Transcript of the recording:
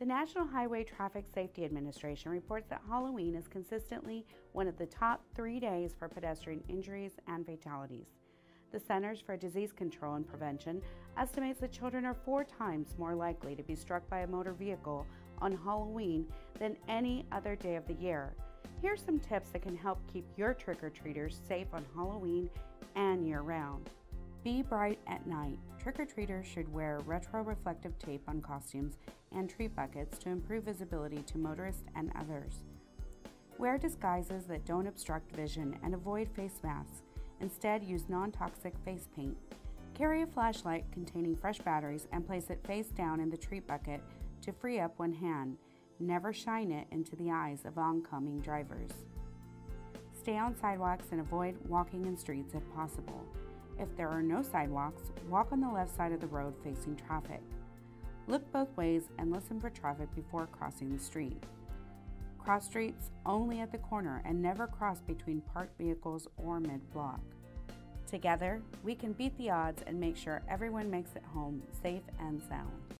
The National Highway Traffic Safety Administration reports that Halloween is consistently one of the top three days for pedestrian injuries and fatalities. The Centers for Disease Control and Prevention estimates that children are four times more likely to be struck by a motor vehicle on Halloween than any other day of the year. Here's some tips that can help keep your trick or treaters safe on Halloween and year round. Be bright at night. Trick or treaters should wear retro-reflective tape on costumes and treat buckets to improve visibility to motorists and others. Wear disguises that don't obstruct vision and avoid face masks. Instead, use non-toxic face paint. Carry a flashlight containing fresh batteries and place it face down in the treat bucket to free up one hand. Never shine it into the eyes of oncoming drivers. Stay on sidewalks and avoid walking in streets if possible. If there are no sidewalks, walk on the left side of the road facing traffic. Look both ways and listen for traffic before crossing the street. Cross streets only at the corner and never cross between parked vehicles or mid block. Together, we can beat the odds and make sure everyone makes it home safe and sound.